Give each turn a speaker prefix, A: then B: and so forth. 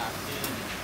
A: หนักขึ้น